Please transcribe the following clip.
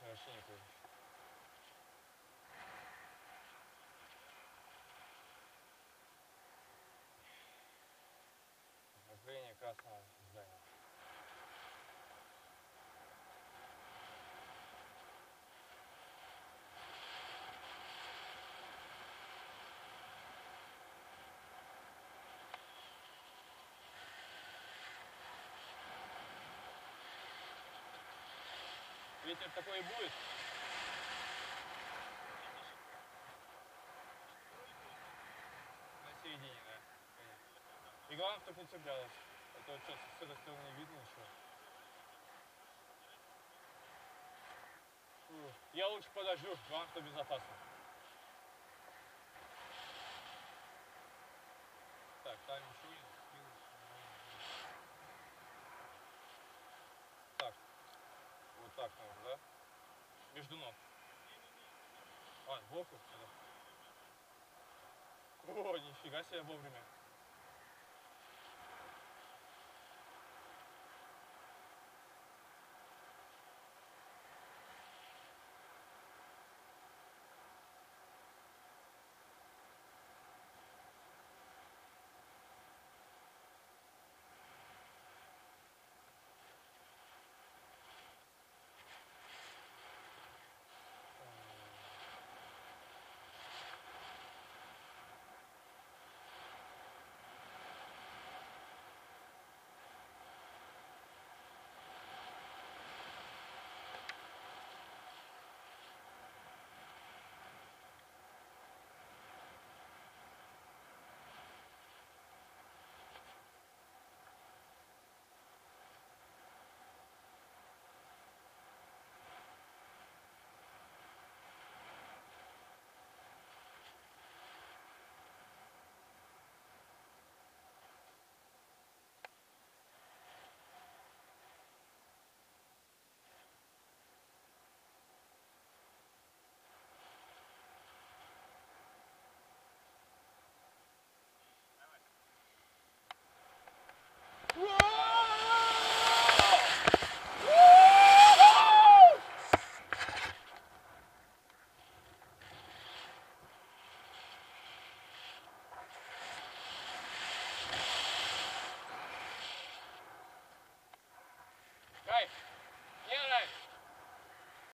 вообще не куришь. Направление красного здания. Ветер такой и будет? На середине, да. Понятно. И главное, чтобы не цеплялось. Это вот сейчас с этой стороны не видно ничего. Фу. Я лучше подожду, главное, что безопасно. Так, там ничего не так нужно, да? Между ног. А, сбоку? О, нифига себе вовремя.